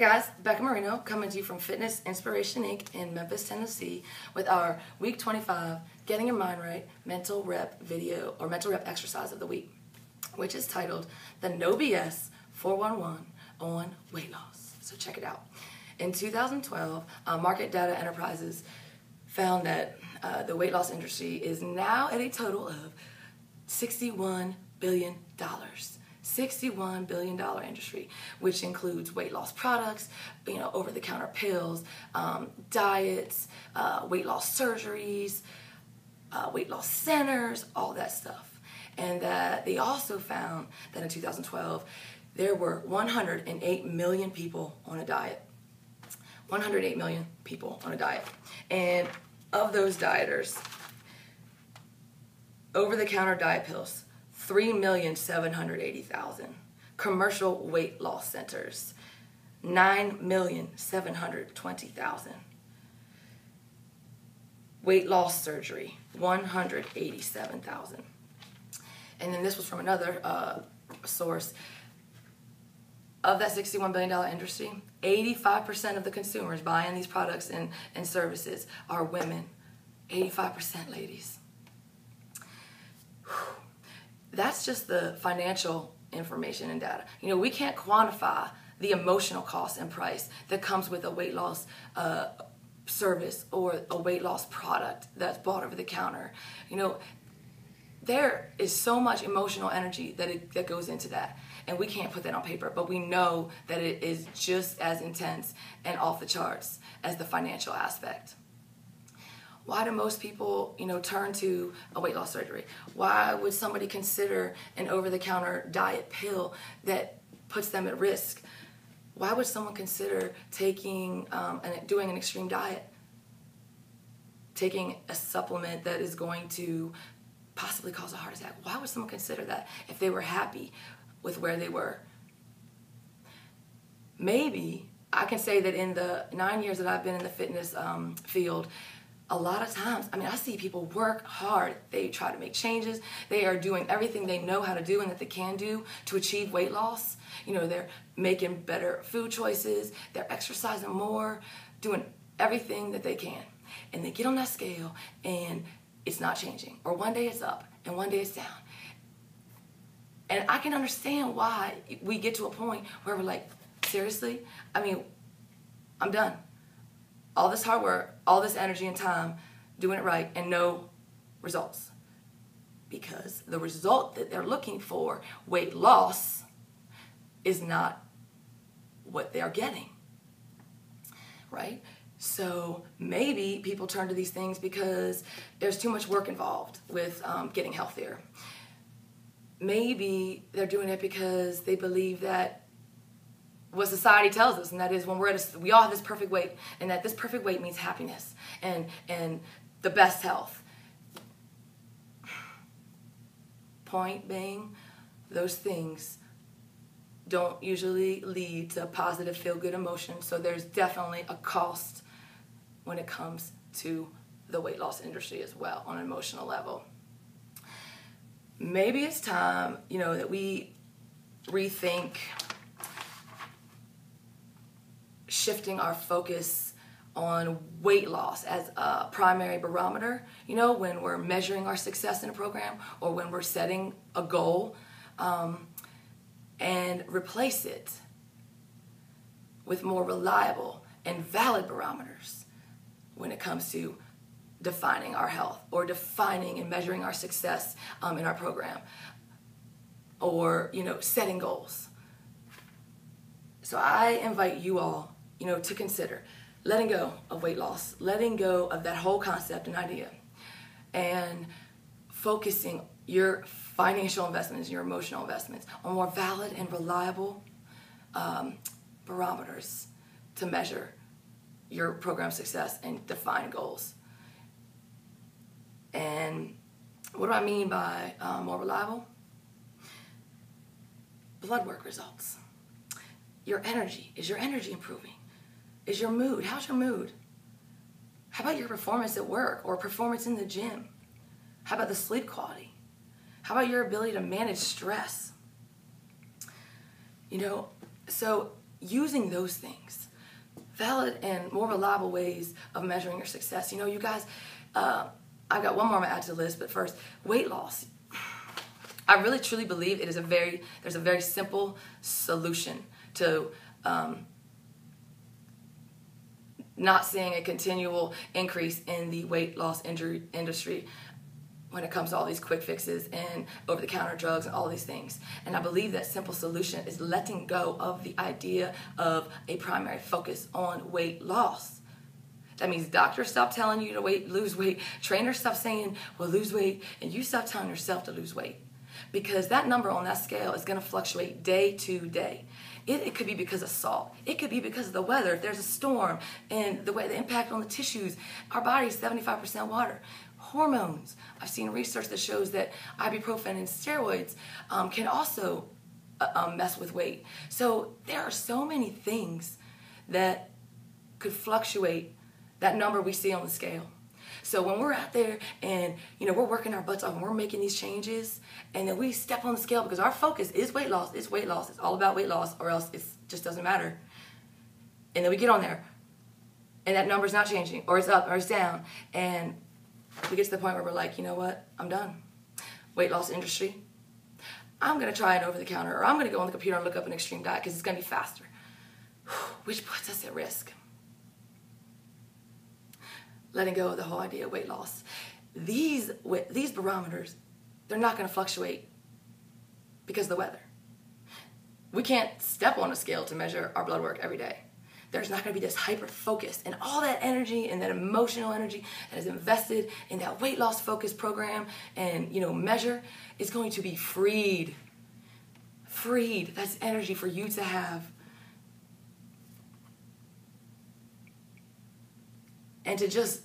Hey guys, Becca Marino coming to you from Fitness Inspiration Inc. in Memphis, Tennessee with our week 25 Getting Your Mind Right mental rep video or mental rep exercise of the week, which is titled the No BS 411 on weight loss. So check it out. In 2012, uh, Market Data Enterprises found that uh, the weight loss industry is now at a total of $61 billion. $61 billion industry, which includes weight loss products, you know, over-the-counter pills, um, diets, uh, weight loss surgeries, uh, weight loss centers, all that stuff. And that they also found that in 2012, there were 108 million people on a diet. 108 million people on a diet. And of those dieters, over-the-counter diet pills, 3,780,000. Commercial weight loss centers, 9,720,000. Weight loss surgery, 187,000. And then this was from another uh, source. Of that $61 billion industry, 85% of the consumers buying these products and, and services are women. 85% ladies. Whew that's just the financial information and data. You know, we can't quantify the emotional cost and price that comes with a weight loss uh, service or a weight loss product that's bought over the counter. You know, there is so much emotional energy that it, that goes into that, and we can't put that on paper. But we know that it is just as intense and off the charts as the financial aspect. Why do most people, you know, turn to a weight loss surgery? Why would somebody consider an over-the-counter diet pill that puts them at risk? Why would someone consider taking um, and doing an extreme diet? Taking a supplement that is going to possibly cause a heart attack. Why would someone consider that if they were happy with where they were? Maybe I can say that in the nine years that I've been in the fitness um, field, a lot of times, I mean, I see people work hard. They try to make changes. They are doing everything they know how to do and that they can do to achieve weight loss. You know, they're making better food choices, they're exercising more, doing everything that they can. And they get on that scale and it's not changing. Or one day it's up and one day it's down. And I can understand why we get to a point where we're like, seriously? I mean, I'm done all this hard work, all this energy and time doing it right, and no results. Because the result that they're looking for, weight loss, is not what they are getting. Right? So maybe people turn to these things because there's too much work involved with um, getting healthier. Maybe they're doing it because they believe that what society tells us, and that is when we're at a, we all have this perfect weight, and that this perfect weight means happiness and and the best health. Point being, those things don't usually lead to positive feel good emotion. So there's definitely a cost when it comes to the weight loss industry as well on an emotional level. Maybe it's time, you know, that we rethink shifting our focus on weight loss as a primary barometer, you know, when we're measuring our success in a program or when we're setting a goal, um, and replace it with more reliable and valid barometers when it comes to defining our health or defining and measuring our success um, in our program or, you know, setting goals. So I invite you all you know, to consider. Letting go of weight loss, letting go of that whole concept and idea, and focusing your financial investments, your emotional investments on more valid and reliable um, barometers to measure your program success and define goals. And what do I mean by uh, more reliable? Blood work results. Your energy. Is your energy improving? Is your mood. How's your mood? How about your performance at work or performance in the gym? How about the sleep quality? How about your ability to manage stress? You know, so using those things, valid and more reliable ways of measuring your success. You know, you guys, uh, I've got one more I'm gonna add to the list, but first, weight loss. I really truly believe it is a very there's a very simple solution to um, not seeing a continual increase in the weight loss injury industry when it comes to all these quick fixes and over the counter drugs and all these things. And I believe that simple solution is letting go of the idea of a primary focus on weight loss. That means doctors stop telling you to wait, lose weight, trainers stop saying, well, lose weight, and you stop telling yourself to lose weight. Because that number on that scale is gonna fluctuate day to day. It, it, could be because of salt. It could be because of the weather. If there's a storm and the way the impact on the tissues, our body is 75% water hormones. I've seen research that shows that ibuprofen and steroids um, can also uh, um, mess with weight. So there are so many things that could fluctuate that number we see on the scale. So when we're out there and you know we're working our butts off and we're making these changes, and then we step on the scale because our focus is weight loss. It's weight loss. It's all about weight loss, or else it just doesn't matter. And then we get on there, and that number's not changing, or it's up, or it's down, and we get to the point where we're like, you know what, I'm done. Weight loss industry. I'm gonna try it over the counter, or I'm gonna go on the computer and look up an extreme diet because it's gonna be faster, which puts us at risk. Letting go of the whole idea of weight loss. These these barometers, they're not gonna fluctuate because of the weather. We can't step on a scale to measure our blood work every day there's not going to be this hyper focus and all that energy and that emotional energy that is invested in that weight loss focus program and you know measure is going to be freed freed that's energy for you to have and to just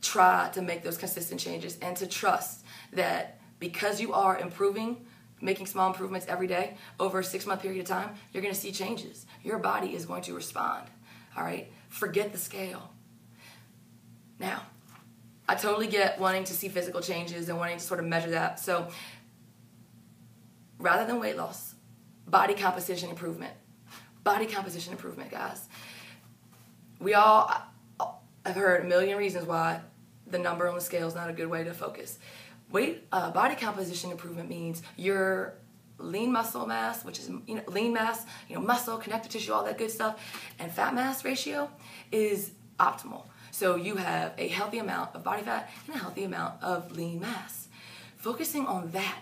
try to make those consistent changes and to trust that because you are improving making small improvements every day over a six month period of time, you're going to see changes. Your body is going to respond. All right? Forget the scale. Now, I totally get wanting to see physical changes and wanting to sort of measure that. So, rather than weight loss, body composition improvement. Body composition improvement, guys. We all have heard a million reasons why the number on the scale is not a good way to focus. Weight uh, body composition improvement means your lean muscle mass, which is you know lean mass, you know muscle, connective tissue, all that good stuff, and fat mass ratio is optimal. So you have a healthy amount of body fat and a healthy amount of lean mass. Focusing on that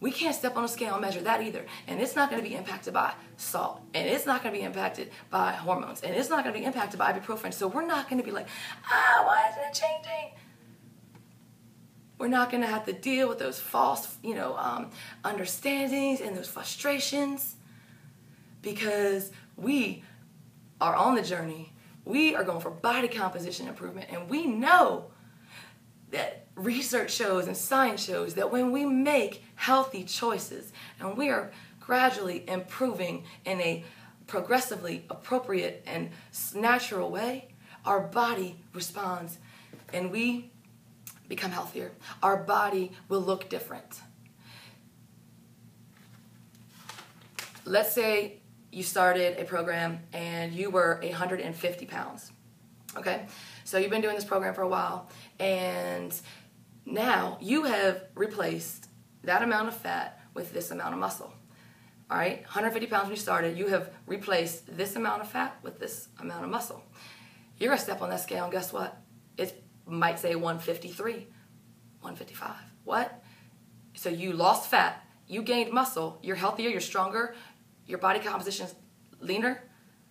we can't step on a scale and measure that either. And it's not going to be impacted by salt. And it's not going to be impacted by hormones. And it's not going to be impacted by ibuprofen. So we're not going to be like, ah, why isn't it changing? We're not going to have to deal with those false, you know, um, understandings and those frustrations because we are on the journey. We are going for body composition improvement, and we know that research shows and science shows that when we make healthy choices and we are gradually improving in a progressively appropriate and natural way, our body responds and we become healthier. Our body will look different. Let's say you started a program and you were 150 pounds. Okay? So you've been doing this program for a while and now you have replaced that amount of fat with this amount of muscle. All right, 150 pounds when you started, you have replaced this amount of fat with this amount of muscle. You're gonna step on that scale and guess what? It might say 153, 155. What? So you lost fat, you gained muscle, you're healthier, you're stronger, your body composition is leaner,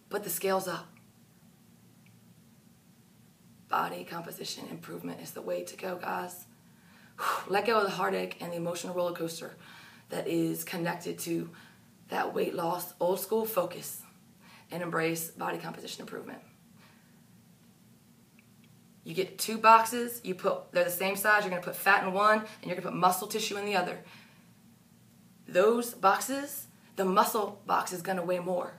but the scale's up. Body composition improvement is the way to go, guys. Let go of the heartache and the emotional roller coaster that is connected to that weight loss, old school focus, and embrace body composition improvement. You get two boxes, you put they're the same size, you're gonna put fat in one and you're gonna put muscle tissue in the other. Those boxes, the muscle box is gonna weigh more.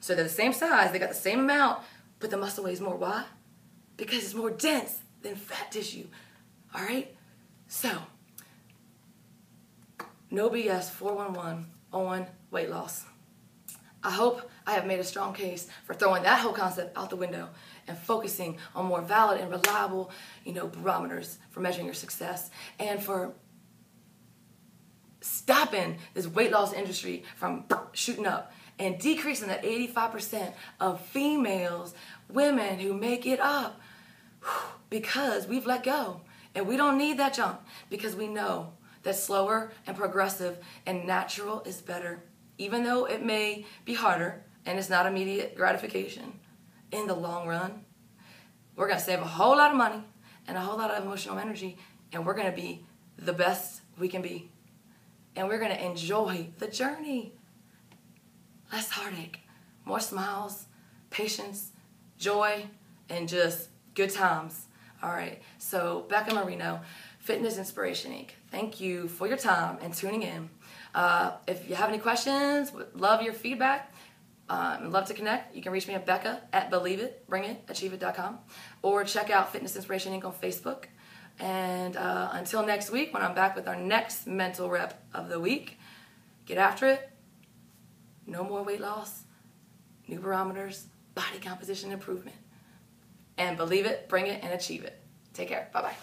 So they're the same size, they got the same amount, but the muscle weighs more. Why? Because it's more dense than fat tissue. All right? So, no BS 411 on weight loss. I hope I have made a strong case for throwing that whole concept out the window and focusing on more valid and reliable, you know, barometers for measuring your success and for stopping this weight loss industry from shooting up and decreasing that 85% of females, women who make it up because we've let go. And we don't need that jump because we know that slower and progressive and natural is better. Even though it may be harder and it's not immediate gratification, in the long run, we're gonna save a whole lot of money and a whole lot of emotional energy, and we're gonna be the best we can be. And we're gonna enjoy the journey. Less heartache, more smiles, patience, joy, and just good times. All right, so Becca Marino, Fitness Inspiration Inc. Thank you for your time and tuning in. Uh, if you have any questions, love your feedback. Um, love to connect. You can reach me at Becca at Believe It, Bring It, Achieve or check out Fitness Inspiration Inc. on Facebook. And uh, until next week, when I'm back with our next mental rep of the week, get after it. No more weight loss, new barometers, body composition improvement. And believe it, bring it, and achieve it. Take care. Bye bye.